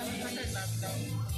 I'm not a kasi lockdown.